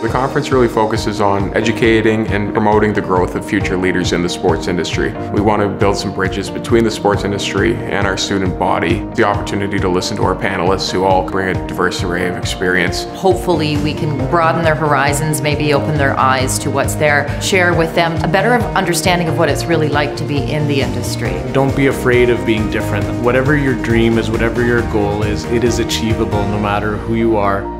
The conference really focuses on educating and promoting the growth of future leaders in the sports industry. We want to build some bridges between the sports industry and our student body. The opportunity to listen to our panelists who all bring a diverse array of experience. Hopefully we can broaden their horizons, maybe open their eyes to what's there, share with them a better understanding of what it's really like to be in the industry. Don't be afraid of being different. Whatever your dream is, whatever your goal is, it is achievable no matter who you are.